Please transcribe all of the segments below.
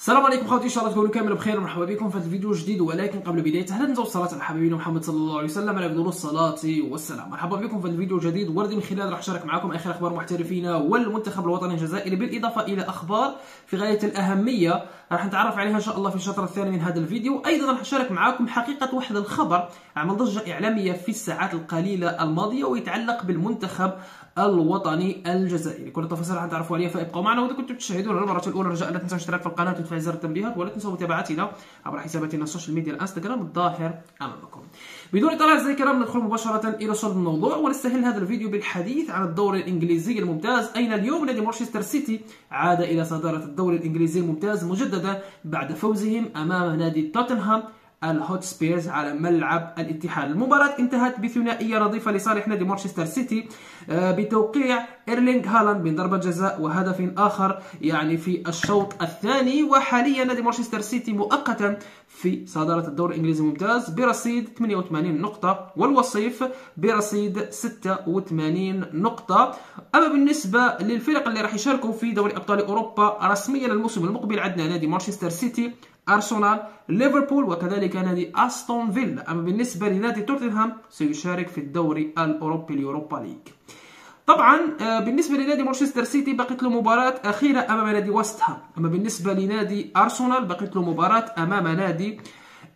السلام عليكم خواتي ان شاء الله تكونوا كامل بخير ومرحبا بكم في هذا الفيديو الجديد. ولكن قبل بدايته هل ننسوا الصلاه على حبيبنا محمد صلى الله عليه وسلم على بدون الصلاه والسلام. مرحبا بكم في الفيديو الجديد. والذي من خلاله راح أشارك معكم آخر أخبار محترفين والمنتخب الوطني الجزائري. بالإضافة إلى أخبار في غاية الأهمية راح نتعرف عليها إن شاء الله في الشطر الثاني من هذا الفيديو. أيضا راح أشارك معكم حقيقة واحد الخبر عمل ضجة إعلامية في الساعات القليلة الماضية ويتعلق بالمنتخب الوطني الجزائري. كل التفاصيل راح تعرفوا عليها فابقوا معنا. وإذا كنتم تشاهدون المره الأولى رجاء لا تنسوا الاشتراك في القناة وتفعيل زر التنبيهات ولا تنسوا متابعتنا عبر حساباتنا ال social media الإنستغرام الظاهر أمامكم. بدون إطالة اعزائي الكرام ندخل مباشرة إلى صلب الموضوع ونستهل هذا الفيديو بالحديث عن الدوري الإنجليزي الممتاز. أين اليوم؟ نادي مانشستر سيتي عاد إلى صدارة الدوري الإنجليزي الممتاز مجددا بعد فوزهم أمام نادي توتنهام. الهوت سبيرز على ملعب الاتحاد. المباراة انتهت بثنائية نظيفة لصالح نادي مانشستر سيتي آه، بتوقيع إيرلينغ هالاند من ضربة جزاء وهدف آخر يعني في الشوط الثاني. وحاليا نادي مانشستر سيتي مؤقتا في صدارة الدوري الإنجليزي الممتاز برصيد 88 نقطة والوصيف برصيد 86 نقطة. أما بالنسبة للفرق اللي راح يشاركوا في دوري أبطال أوروبا رسميا الموسم المقبل عندنا نادي مانشستر سيتي أرسنال ليفربول وكذلك نادي أستون فيلا أما بالنسبة لنادي توتنهام سيشارك في الدوري الأوروبي ال Europa League. طبعا آه، بالنسبة لنادي مانشستر سيتي بقيت له مباراة أخيرة أمام نادي وست هام أما بالنسبة لنادي ارسنال بقيت له مباراة أمام نادي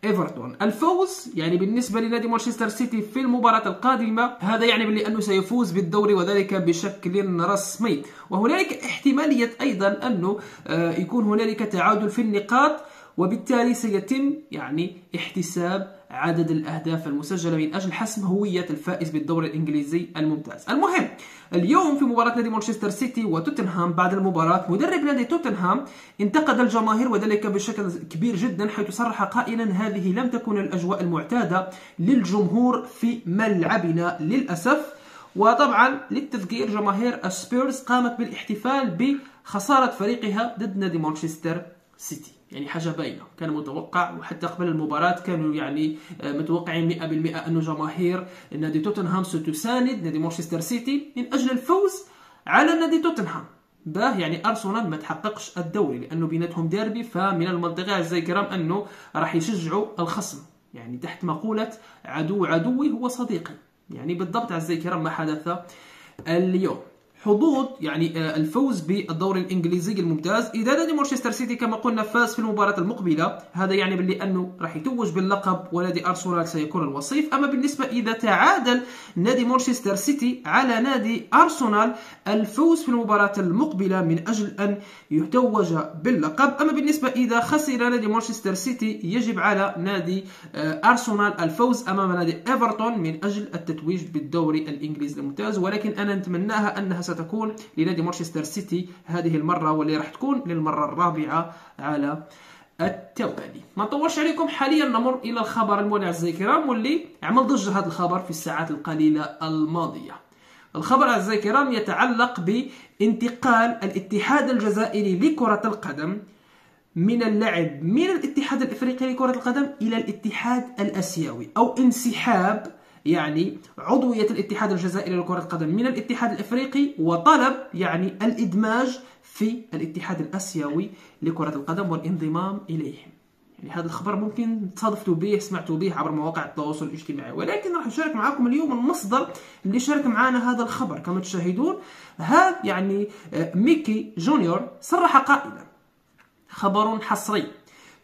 ايفرتون الفوز يعني بالنسبة لنادي مانشستر سيتي في المباراة القادمة هذا يعني باللي انه سيفوز بالدوري وذلك بشكل رسمي. وهنالك احتمالية أيضا أنه آه، يكون هنالك تعادل في النقاط. وبالتالي سيتم يعني احتساب عدد الأهداف المسجلة من أجل حسم هوية الفائز بالدوري الإنجليزي الممتاز. المهم اليوم في مباراة نادي مانشستر سيتي وتوتنهام بعد المباراة مدرب نادي توتنهام انتقد الجماهير وذلك بشكل كبير جدا حيث صرح قائلا هذه لم تكن الأجواء المعتادة للجمهور في ملعبنا للأسف. وطبعا للتذكير جماهير سبيرز قامت بالاحتفال بخسارة فريقها ضد نادي مانشستر سيتي يعني حاجة باينة. كان متوقع وحتى قبل المباراة كانوا يعني آه، متوقعين 100% أنه جماهير نادي توتنهام ستساند نادي مانشستر سيتي من أجل الفوز على نادي توتنهام. باه يعني أرسنال ما تحققش الدوري لأنه بيناتهم ديربي فمن المنطقة أعزائي الكرام أنه راح يشجعوا الخصم. يعني تحت مقولة عدو عدوي هو صديقي. يعني بالضبط أعزائي الكرام ما حدث اليوم. حظوظ يعني آه، الفوز بالدوري الإنجليزي الممتاز. إذا نادي مانشستر سيتي كما قلنا فاز في المباراة المقبلة. هذا يعني باللي انه راح يتوج باللقب ونادي أرسنال سيكون الوصيف. أما بالنسبة إذا تعادل نادي مانشستر سيتي على نادي أرسنال الفوز في المباراة المقبلة من أجل أن يتوج باللقب. أما بالنسبة إذا خسر نادي مانشستر سيتي يجب على نادي آه، أرسنال الفوز أمام نادي إيفرتون من أجل التتويج بالدوري الإنجليزي الممتاز. ولكن أنا نتمناها أنها ستكون لنادي مانشستر سيتي هذه المرة واللي راح تكون للمرة الرابعة على التوالي. ما نطولش عليكم حاليا نمر إلى الخبر المولع أعزائي الكرام واللي عمل ضجة هذا الخبر في الساعات القليلة الماضية. الخبر أعزائي الكرام يتعلق بانتقال الاتحاد الجزائري لكرة القدم من اللعب من الاتحاد الإفريقي لكرة القدم إلى الاتحاد الأسيوي أو انسحاب يعني عضوية الاتحاد الجزائري لكرة القدم من الاتحاد الإفريقي وطلب يعني الإدماج في الاتحاد الآسيوي لكرة القدم والانضمام اليهم. يعني هذا الخبر ممكن تصادفتوا به سمعتوا به عبر مواقع التواصل الاجتماعي. ولكن راح نشارك معكم اليوم المصدر اللي شارك معنا هذا الخبر. كما تشاهدون هذا يعني آه، ميكي جونيور صرح قائلا خبر حصري.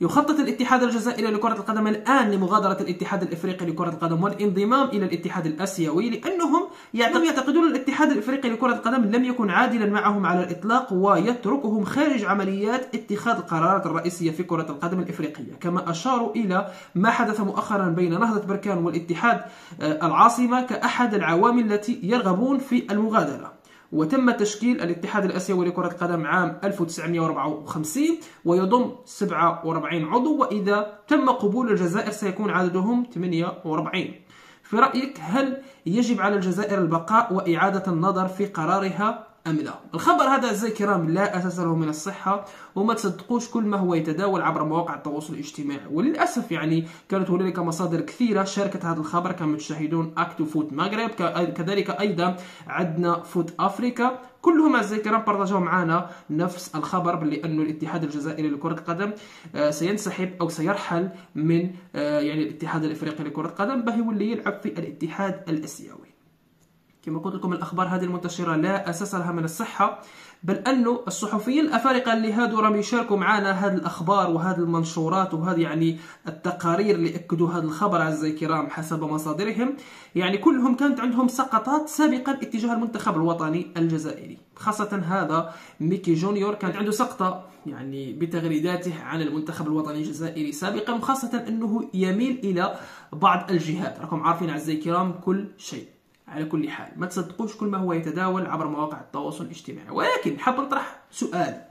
يخطط الاتحاد الجزائري لكرة القدم الآن لمغادرة الاتحاد الإفريقي لكرة القدم والانضمام إلى الاتحاد الآسيوي لأنهم يعتقدون الاتحاد الإفريقي لكرة القدم لم يكن عادلا معهم على الإطلاق ويتركهم خارج عمليات اتخاذ القرارات الرئيسية في كرة القدم الإفريقية. كما أشاروا إلى ما حدث مؤخرا بين نهضة بركان والاتحاد آه، العاصمة كأحد العوامل التي يرغبون في المغادرة. وتم تشكيل الاتحاد الأسيوي لكرة القدم عام 1954 ويضم 47 عضو وإذا تم قبول الجزائر سيكون عددهم 48 في رأيك هل يجب على الجزائر البقاء وإعادة النظر في قرارها أم لا. الخبر هذا أعزائي الكرام لا أساس له من الصحة وما تصدقوش كل ما هو يتداول عبر مواقع التواصل الاجتماعي. وللأسف يعني كانت هنالك مصادر كثيرة شاركت هذا الخبر كما تشاهدون أكتو فوت مغرب كذلك أيضا عندنا فوت أفريكا كلهم أعزائي الكرام بارطاجوا معنا نفس الخبر بلي أن الاتحاد الجزائري لكرة القدم آه، سينسحب أو سيرحل من آه، يعني الاتحاد الإفريقي لكرة القدم به يولي يلعب في الاتحاد الأسيوي. كما قلت لكم الأخبار هذه المنتشرة لا أساس لها من الصحة بل أنه الصحفيين الأفارقة اللي هادوا راهم يشاركوا معنا هذه الأخبار وهذه المنشورات وهذه يعني التقارير اللي أكدوا هذا الخبر أعزائي الكرام حسب مصادرهم. يعني كلهم كانت عندهم سقطات سابقا اتجاه المنتخب الوطني الجزائري. خاصة هذا ميكي جونيور كانت عنده سقطة يعني بتغريداته عن المنتخب الوطني الجزائري سابقا وخاصة أنه يميل إلى بعض الجهات. راكم عارفين أعزائي الكرام كل شيء. على كل حال ما تصدقوش كل ما هو يتداول عبر مواقع التواصل الاجتماعي. ولكن حاب نطرح سؤال.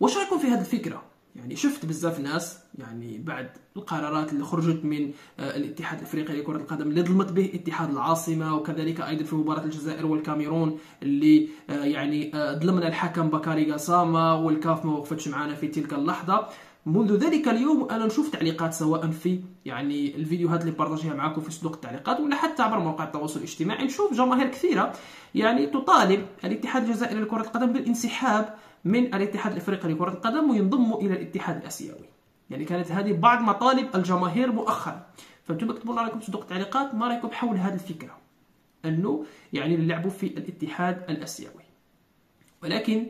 واش رايكم في هذه الفكرة؟ يعني شفت بزاف ناس يعني بعد القرارات اللي خرجت من آه، الاتحاد الأفريقي لكرة القدم اللي ظلمت به اتحاد العاصمة وكذلك أيضا في مباراة الجزائر والكاميرون اللي آه، يعني آه، ظلمنا الحكم بكاري قاساما والكاف ما وقفتش معنا في تلك اللحظة. منذ ذلك اليوم أنا نشوف تعليقات سواء في يعني الفيديوهات اللي بارطاجيها معكم في صندوق التعليقات ولا حتى عبر مواقع التواصل الاجتماعي نشوف جماهير كثيرة يعني تطالب الاتحاد الجزائري لكرة القدم بالانسحاب من الاتحاد الأفريقي لكرة القدم وينضموا إلى الاتحاد الآسيوي. يعني كانت هذه بعض مطالب الجماهير مؤخرا. فانتم اكتبوا لنا في صندوق التعليقات ما رأيكم حول هذه الفكرة؟ أنه يعني نلعبوا في الاتحاد الآسيوي. ولكن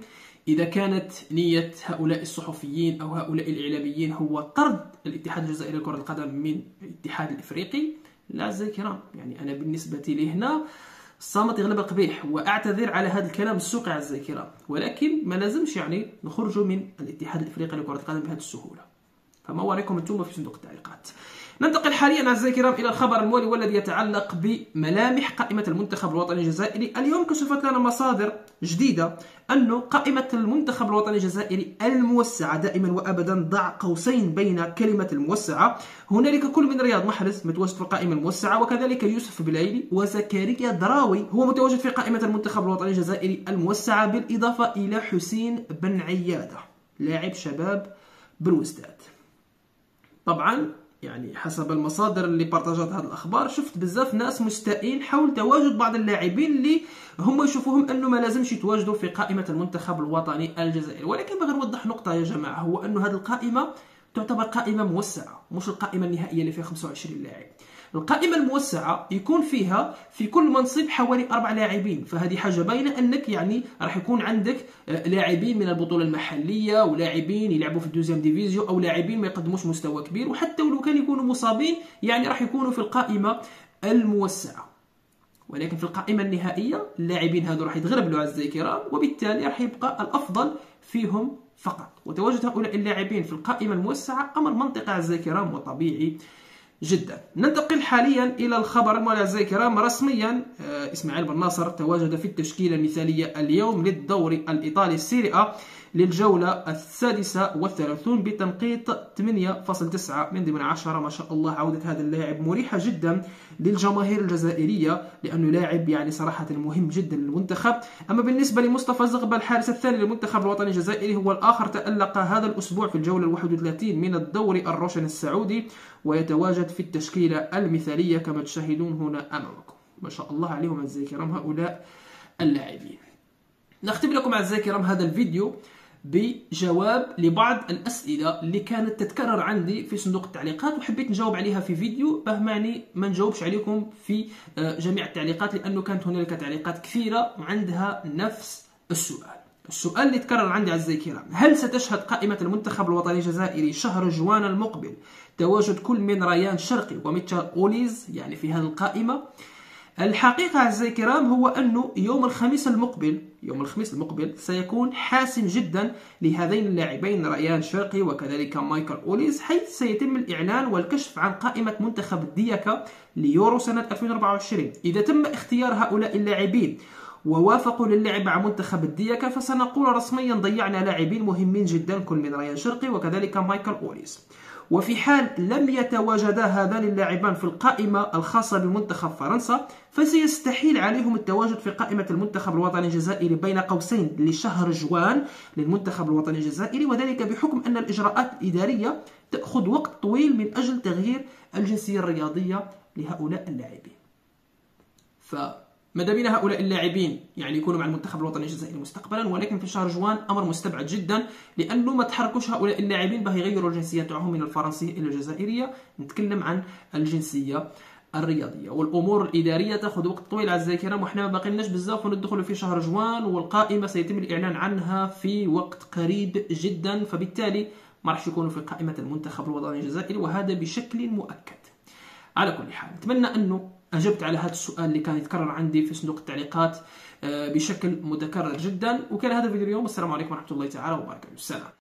إذا كانت نية هؤلاء الصحفيين أو هؤلاء الإعلاميين هو طرد الاتحاد الجزائري لكرة القدم من الاتحاد الإفريقي لا زي كرام يعني أنا بالنسبة لي هنا الصامت يغلب القبيح وأعتذر على هذا الكلام السوقي اعزائي الكرام. ولكن ما لازمش يعني نخرجوا من الاتحاد الإفريقي لكرة القدم بهذه السهولة. فما هو رايكم أنتم في صندوق التعليقات. ننتقل حاليا أعزائي الكرام إلى الخبر المولي والذي يتعلق بملامح قائمة المنتخب الوطني الجزائري. اليوم كشفت لنا مصادر جديدة انه قائمة المنتخب الوطني الجزائري الموسعة دائما وابدا ضع قوسين بين كلمة الموسعة. هنالك كل من رياض محرز متواجد في القائمه الموسعة وكذلك يوسف بلايلي وزكريا دراوي هو متواجد في قائمة المنتخب الوطني الجزائري الموسعة بالإضافة إلى حسين بن عيادة لاعب شباب بروستاد. طبعا يعني حسب المصادر اللي بارطاجات هذه الأخبار شفت بزاف ناس مستائين حول تواجد بعض اللاعبين اللي هم يشوفوهم أنه ما لازمش يتواجدوا في قائمة المنتخب الوطني الجزائري. ولكن بغير نوضح نقطة يا جماعة هو أنه هذه القائمة تعتبر قائمة موسعة مش القائمة النهائية اللي فيها 25 لاعب. القائمة الموسعة يكون فيها في كل منصب حوالي أربع لاعبين فهذه حاجة باينة أنك يعني راح يكون عندك آه، لاعبين من البطولة المحلية ولاعبين يلعبوا في ال deuxième division أو لاعبين ما يقدموش مستوى كبير وحتى ولو كان يكونوا مصابين يعني راح يكونوا في القائمة الموسعة. ولكن في القائمة النهائية اللاعبين هذو راح يتغربلوا أعزائي الكرام وبالتالي راح يبقى الأفضل فيهم فقط. وتواجد هؤلاء اللاعبين في القائمة الموسعة أمر منطقي أعزائي الكرام وطبيعي. جدا. ننتقل حاليا إلى الخبر الموالي الكرام. رسميا آه، إسماعيل بن ناصر تواجد في التشكيلة المثالية اليوم للدوري الإيطالي ال Serie A. للجولة السادسة والثلاثون بتنقيط 8.9 من ضمن 10 ما شاء الله عودة هذا اللاعب مريحة جدا للجماهير الجزائرية لأنه لاعب يعني صراحة مهم جدا للمنتخب. أما بالنسبة لمصطفى زغبة الحارس الثاني للمنتخب الوطني الجزائري هو الآخر تألق هذا الأسبوع في الجولة 31 من الدوري الروشن السعودي ويتواجد في التشكيلة المثالية كما تشاهدون هنا أمامكم. ما شاء الله عليهم أعزائي الكرام هؤلاء اللاعبين. نختم لكم أعزائي الكرام هذا الفيديو. بجواب لبعض الأسئلة اللي كانت تتكرر عندي في صندوق التعليقات وحبيت نجاوب عليها في فيديو بهماني ما نجاوبش عليكم في آه، جميع التعليقات لأنه كانت هنالك تعليقات كثيرة وعندها نفس السؤال. السؤال اللي تكرر عندي أعزائي الكرام هل ستشهد قائمة المنتخب الوطني الجزائري شهر جوان المقبل؟ تواجد كل من ريان شرقي وميتشال أوليز يعني في هذه القائمة. الحقيقة أعزائي الكرام هو أنه يوم الخميس المقبل يوم الخميس المقبل سيكون حاسم جدا لهذين اللاعبين ريان شرقي وكذلك مايكل أوليز حيث سيتم الإعلان والكشف عن قائمة منتخب الديكة ليورو سنة 2024 إذا تم اختيار هؤلاء اللاعبين ووافقوا للعب مع منتخب الديكة فسنقول رسميا ضيعنا لاعبين مهمين جدا كل من ريان شرقي وكذلك مايكل أوليز وفي حال لم يتواجدا هذان اللاعبان في القائمة الخاصة بمنتخب فرنسا فسيستحيل عليهم التواجد في قائمة المنتخب الوطني الجزائري بين قوسين لشهر جوان للمنتخب الوطني الجزائري وذلك بحكم أن الإجراءات الإدارية تأخذ وقت طويل من أجل تغيير الجنسية الرياضية لهؤلاء اللاعبين. ف ماذا بين هؤلاء اللاعبين؟ يعني يكونوا مع المنتخب الوطني الجزائري مستقبلا ولكن في شهر جوان أمر مستبعد جدا لأنه ما تحركوش هؤلاء اللاعبين باه يغيروا الجنسيه تاعهم من الفرنسيه إلى الجزائرية. نتكلم عن الجنسية الرياضية. والأمور الإدارية تأخذ وقت طويل اعزائي الكرام وحنا ما باقيناش بزاف وندخلوا في شهر جوان والقائمة سيتم الإعلان عنها في وقت قريب جدا. فبالتالي ما راح يكونوا في قائمة المنتخب الوطني الجزائري وهذا بشكل مؤكد. على كل حال نتمنى أنه أجبت على هذا السؤال اللي كان يتكرر عندي في صندوق التعليقات آه، بشكل متكرر جدا. وكان هذا الفيديو اليوم. والسلام عليكم ورحمة الله تعالى وبركاته. السلام